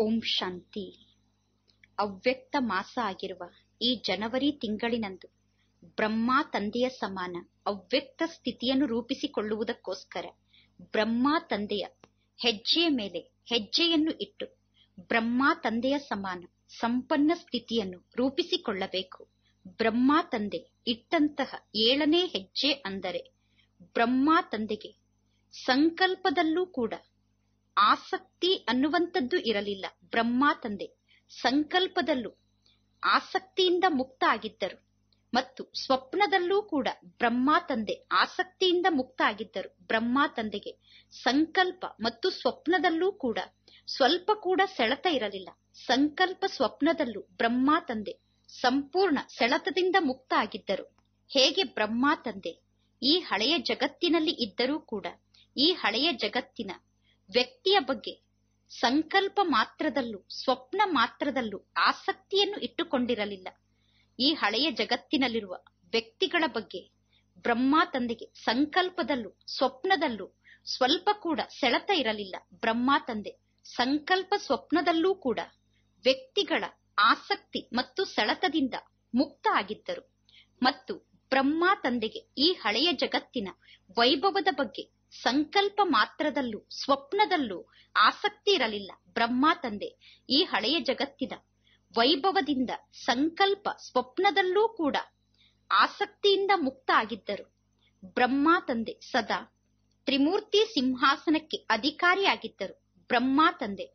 ಓಂ ಶಾಂತಿ. ಅವ್ಯಕ್ತ ಮಾಸ ಆಗಿರುವ ಈ ಜನವರಿ ತಿಂಗಳಿನಂದು ಬ್ರಹ್ಮ ತಂದೆಯ ಸಮಾನ ಅವ್ಯಕ್ತ ಸ್ಥಿತಿಯನ್ನು ರೂಪಿಸಿಕೊಳ್ಳುವುದಕ್ಕೋಸ್ಕರ ಬ್ರಹ್ಮ ತಂದೆಯ ಹೆಜ್ಜೆಯ ಮೇಲೆ ಹೆಜ್ಜೆಯನ್ನು ಇಟ್ಟು ಬ್ರಹ್ಮ ತಂದೆಯ ಸಮಾನ ಸಂಪನ್ನ ಸ್ಥಿತಿಯನ್ನು ರೂಪಿಸಿಕೊಳ್ಳಬೇಕು. ಬ್ರಹ್ಮ ತಂದೆ ಇಟ್ಟಂತಹ ಏಳನೇ ಹೆಜ್ಜೆ ಅಂದರೆ ಬ್ರಹ್ಮ ತಂದೆಗೆ ಸಂಕಲ್ಪದಲ್ಲೂ ಕೂಡ ಆಸಕ್ತಿ ಅನ್ನುವಂಥದ್ದು ಇರಲಿಲ್ಲ. ಬ್ರಹ್ಮ ತಂದೆ. ಸಂಕಲ್ಪದಲ್ಲೂ ಆಸಕ್ತಿಯಿಂದ ಮುಕ್ತ ಆಗಿದ್ದರು ಮತ್ತು ಸ್ವಪ್ನದಲ್ಲೂ ಕೂಡ ಬ್ರಹ್ಮ ತಂದೆ ಆಸಕ್ತಿಯಿಂದ ಮುಕ್ತ ಆಗಿದ್ದರು ಬ್ರಹ್ಮ ತಂದೆಗೆ ಸಂಕಲ್ಪ ಮತ್ತು ಸ್ವಪ್ನದಲ್ಲೂ ಕೂಡ ಸ್ವಲ್ಪ ಕೂಡ ಸೆಳೆತ ಇರಲಿಲ್ಲ. ಸಂಕಲ್ಪ ಸ್ವಪ್ನದಲ್ಲೂ ಬ್ರಹ್ಮ ತಂದೆ ಸಂಪೂರ್ಣ ಸೆಳೆತದಿಂದ ಮುಕ್ತ ಆಗಿದ್ದರು ಹೇಗೆ ಬ್ರಹ್ಮ ತಂದೆ? ಈ ಹಳೆಯ ಜಗತ್ತಿನಲ್ಲಿ ಇದ್ದರೂ ಕೂಡ ಈ ಹಳೆಯ ಜಗತ್ತಿನ ವ್ಯಕ್ತಿಯ ಬಗ್ಗೆ ಸಂಕಲ್ಪ ಮಾತ್ರದಲ್ಲೂ, ಸ್ವಪ್ನ ಮಾತ್ರದಲ್ಲೂ ಆಸಕ್ತಿಯನ್ನು ಇಟ್ಟುಕೊಂಡಿರಲಿಲ್ಲ. ಈ ಹಳೆಯ ಜಗತ್ತಿನಲ್ಲಿರುವ ವ್ಯಕ್ತಿಗಳ ಬಗ್ಗೆ ಬ್ರಹ್ಮ ತಂದೆಗೆ ಸಂಕಲ್ಪದಲ್ಲೂ, ಸ್ವಪ್ನದಲ್ಲೂ ಸ್ವಲ್ಪ ಕೂಡ ಸೆಳೆತ ಇರಲಿಲ್ಲ. ಬ್ರಹ್ಮ ತಂದೆ ಸಂಕಲ್ಪ ಸ್ವಪ್ನದಲ್ಲೂ ಕೂಡ ವ್ಯಕ್ತಿಗಳ ಆಸಕ್ತಿ ಮತ್ತು ಸೆಳೆತದಿಂದ ಮುಕ್ತ ಆಗಿದ್ದರು. ಮತ್ತು ಬ್ರಹ್ಮ ತಂದೆಗೆ ಈ ಹಳೆಯ ಜಗತ್ತಿನ ವೈಭವದ ಬಗ್ಗೆ ಸಂಕಲ್ಪ ಮಾತ್ರದಲ್ಲೂ, ಸ್ವಪ್ನದಲ್ಲೂ ಆಸಕ್ತಿ ಇರಲಿಲ್ಲ. ಬ್ರಹ್ಮ ತಂದೆ, ಈ ಹಳೆಯ ಜಗತ್ತಿನ ವೈಭವದಿಂದ ಸಂಕಲ್ಪ ಸ್ವಪ್ನದಲ್ಲೂ ಕೂಡ ಆಸಕ್ತಿಯಿಂದ ಮುಕ್ತ ಆಗಿದ್ದರು ಬ್ರಹ್ಮ ತಂದೆ ಸದಾ ತ್ರಿಮೂರ್ತಿ ಸಿಂಹಾಸನಕ್ಕೆ ಅಧಿಕಾರಿಯಾಗಿದ್ದರು. ಬ್ರಹ್ಮ ತಂದೆ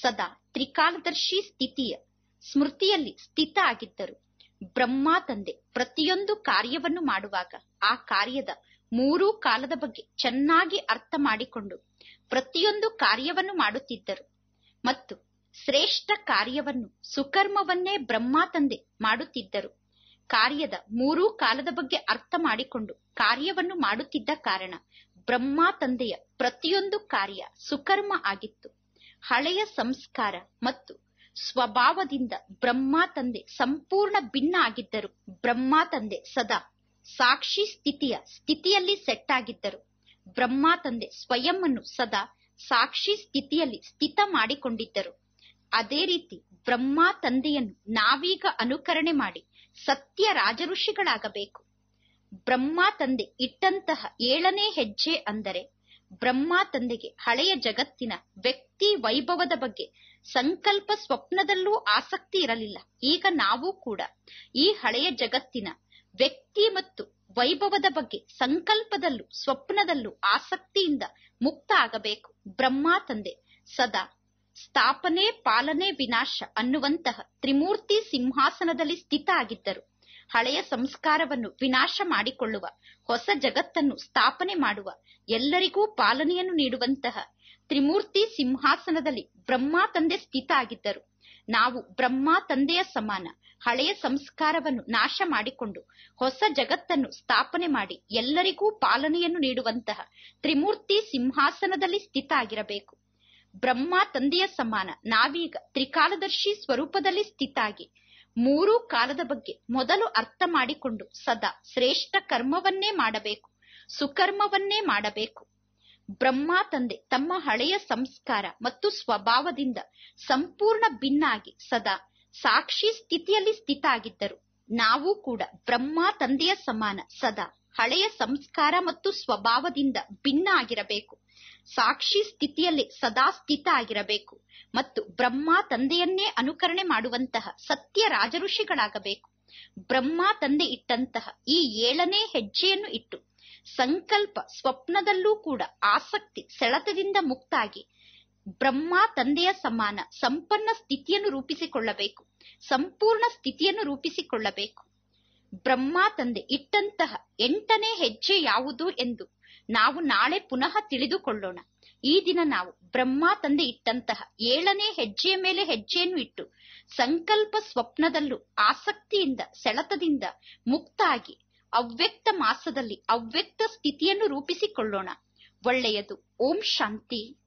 ಸದಾ ತ್ರಿಕಾಲದರ್ಶಿ ಸ್ಥಿತಿಯ ಸ್ಮೃತಿಯಲ್ಲಿ ಸ್ಥಿತ ಆಗಿದ್ದರು. ಬ್ರಹ್ಮ ತಂದೆ ಪ್ರತಿಯೊಂದು ಕಾರ್ಯವನ್ನು ಮಾಡುವಾಗ ಆ ಕಾರ್ಯದ ಮೂರೂ ಕಾಲದ ಬಗ್ಗೆ ಚೆನ್ನಾಗಿ ಅರ್ಥ ಮಾಡಿಕೊಂಡು ಪ್ರತಿಯೊಂದು ಕಾರ್ಯವನ್ನು ಮಾಡುತ್ತಿದ್ದರು. ಮತ್ತು ಶ್ರೇಷ್ಠ ಕಾರ್ಯವನ್ನು ಸುಕರ್ಮವನ್ನೇ ಬ್ರಹ್ಮ ತಂದೆ ಮಾಡುತ್ತಿದ್ದರು. ಕಾರ್ಯದ ಮೂರೂ ಕಾಲದ ಬಗ್ಗೆ ಅರ್ಥ ಮಾಡಿಕೊಂಡು ಕಾರ್ಯವನ್ನು ಮಾಡುತ್ತಿದ್ದ ಕಾರಣ ಬ್ರಹ್ಮ ತಂದೆಯ ಪ್ರತಿಯೊಂದು ಕಾರ್ಯ ಸುಕರ್ಮ ಆಗಿತ್ತು. ಹಳೆಯ ಸಂಸ್ಕಾರ ಮತ್ತು ಸ್ವಭಾವದಿಂದ ಬ್ರಹ್ಮ ತಂದೆ ಸಂಪೂರ್ಣ ಭಿನ್ನ ಆಗಿದ್ದರು. ಬ್ರಹ್ಮ ತಂದೆ ಸದಾ ಸಾಕ್ಷಿ ಸ್ಥಿತಿಯ ಸ್ಥಿತಿಯಲ್ಲಿ ಸೆಟ್ ಆಗಿದ್ದರು. ಬ್ರಹ್ಮ ತಂದೆ ಸ್ವಯಂ ಸದಾ ಸಾಕ್ಷಿ ಸ್ಥಿತಿಯಲ್ಲಿ ಸ್ಥಿತ ಮಾಡಿಕೊಂಡಿದ್ದರು. ಅದೇ ರೀತಿ ಬ್ರಹ್ಮ ತಂದೆಯನ್ನು ನಾವೀಗ ಅನುಕರಣೆ ಮಾಡಿ ಸತ್ಯ ರಾಜಋಷಿಗಳಾಗಬೇಕು. ಬ್ರಹ್ಮ ತಂದೆ ಇಟ್ಟಂತಹ ಏಳನೇ ಹೆಜ್ಜೆ ಅಂದರೆ ಬ್ರಹ್ಮ ತಂದೆಗೆ ಹಳೆಯ ಜಗತ್ತಿನ ವ್ಯಕ್ತಿ ವೈಭವದ ಬಗ್ಗೆ ಸಂಕಲ್ಪ ಸ್ವಪ್ನದಲ್ಲೂ ಆಸಕ್ತಿ ಇರಲಿಲ್ಲ. ಈಗ ನಾವು ಕೂಡ ಈ ಹಳೆಯ ಜಗತ್ತಿನ ವ್ಯಕ್ತಿ ಮತ್ತು ವೈಭವದ ಬಗ್ಗೆ ಸಂಕಲ್ಪದಲ್ಲೂ ಸ್ವಪ್ನದಲ್ಲೂ ಆಸಕ್ತಿಯಿಂದ ಮುಕ್ತ ಆಗಬೇಕು. ಬ್ರಹ್ಮ ತಂದೆ. ಸದಾ ಸ್ಥಾಪನೆ, ಪಾಲನೆ, ವಿನಾಶ ಅನ್ನುವಂತಹ ತ್ರಿಮೂರ್ತಿ ಸಿಂಹಾಸನದಲ್ಲಿ ಸ್ಥಿತ ಆಗಿದ್ದರು. ಹಳೆಯ ಸಂಸ್ಕಾರವನ್ನು ವಿನಾಶ ಮಾಡಿಕೊಳ್ಳುವ, ಹೊಸ ಜಗತ್ತನ್ನು ಸ್ಥಾಪನೆ ಮಾಡುವ ಎಲ್ಲರಿಗೂ ಪಾಲನೆಯನ್ನು ನೀಡುವಂತಹ ತ್ರಿಮೂರ್ತಿ ಸಿಂಹಾಸನದಲ್ಲಿ ಬ್ರಹ್ಮ ತಂದೆ ಸ್ಥಿತ ಆಗಿದ್ದರು. ನಾವು ಬ್ರಹ್ಮ ತಂದೆಯ ಸಮಾನ, ಹಳೆಯ ಸಂಸ್ಕಾರವನ್ನು ನಾಶ ಮಾಡಿಕೊಂಡು ಹೊಸ ಜಗತ್ತನ್ನು ಸ್ಥಾಪನೆ ಮಾಡಿ ಎಲ್ಲರಿಗೂ ಪಾಲನೆಯನ್ನು ನೀಡುವಂತಹ ತ್ರಿಮೂರ್ತಿ ಸಿಂಹಾಸನದಲ್ಲಿ ಸ್ಥಿತ ಆಗಿರಬೇಕು. ಬ್ರಹ್ಮ ತಂದೆಯ ಸಮಾನ, ನಾವೀಗ ತ್ರಿಕಾಲದರ್ಶಿ ಸ್ವರೂಪದಲ್ಲಿ ಸ್ಥಿತಾಗಿ ಮೂರೂ ಕಾಲದ ಬಗ್ಗೆ ಮೊದಲು ಅರ್ಥ ಮಾಡಿಕೊಂಡು ಸದಾ ಶ್ರೇಷ್ಠ ಕರ್ಮವನ್ನೇ ಮಾಡಬೇಕು, ಸುಕರ್ಮವನ್ನೇ ಮಾಡಬೇಕು. ಬ್ರಹ್ಮ ತಂದೆ, ತಮ್ಮ ಹಳೆಯ ಸಂಸ್ಕಾರ ಮತ್ತು ಸ್ವಭಾವದಿಂದ ಸಂಪೂರ್ಣ ಭಿನ್ನಾಗಿ ಸದಾ ಸಾಕ್ಷಿ ಸ್ಥಿತಿಯಲ್ಲಿ ಸ್ಥಿತ ಆಗಿದ್ದರು ನಾವು ಕೂಡ ಬ್ರಹ್ಮ ತಂದೆಯ ಸಮಾನ, ಸದಾ ಹಳೆಯ ಸಂಸ್ಕಾರ ಮತ್ತು ಸ್ವಭಾವದಿಂದ ಭಿನ್ನ ಆಗಿರಬೇಕು. ಸಾಕ್ಷಿ ಸ್ಥಿತಿಯಲ್ಲಿ ಸದಾ ಸ್ಥಿತ ಆಗಿರಬೇಕು ಮತ್ತು ಬ್ರಹ್ಮ ತಂದೆಯನ್ನೇ ಅನುಕರಣೆ ಮಾಡುವಂತಹ ಸತ್ಯ ರಾಜಋಷಿಗಳಾಗಬೇಕು. ಬ್ರಹ್ಮ ತಂದೆ ಇಟ್ಟಂತಹ ಈ ಏಳನೇ ಹೆಜ್ಜೆಯನ್ನು ಇಟ್ಟು ಸಂಕಲ್ಪ ಸ್ವಪ್ನದಲ್ಲೂ ಕೂಡ ಆಸಕ್ತಿ ಸೆಳೆತದಿಂದ ಮುಕ್ತಾಗಿ ಬ್ರಹ್ಮ ತಂದೆಯ ಸಮಾನ ಸಂಪನ್ನ ಸ್ಥಿತಿಯನ್ನು ರೂಪಿಸಿಕೊಳ್ಳಬೇಕು. ಸಂಪೂರ್ಣ ಸ್ಥಿತಿಯನ್ನು ರೂಪಿಸಿಕೊಳ್ಳಬೇಕು. ಬ್ರಹ್ಮ ತಂದೆ ಇಟ್ಟಂತಹ ಎಂಟನೇ ಹೆಜ್ಜೆ ಯಾವುದು ಎಂದು ನಾವು ನಾಳೆ ಪುನಃ ತಿಳಿದುಕೊಳ್ಳೋಣ. ಈ ದಿನ ನಾವು ಬ್ರಹ್ಮ ತಂದೆ ಇಟ್ಟಂತಹ ಏಳನೇ ಹೆಜ್ಜೆಯ ಮೇಲೆ ಹೆಜ್ಜೆಯನ್ನು ಇಟ್ಟು ಸಂಕಲ್ಪ ಸ್ವಪ್ನದಲ್ಲೂ ಆಸಕ್ತಿಯಿಂದ ಸೆಳೆತದಿಂದ ಮುಕ್ತಾಗಿ ಅವ್ಯಕ್ತ ಮಾಸದಲ್ಲಿ ಅವ್ಯಕ್ತ ಸ್ಥಿತಿಯನ್ನು ರೂಪಿಸಿಕೊಳ್ಳೋಣ. ಒಳ್ಳೆಯದು. ಓಂ ಶಾಂತಿ.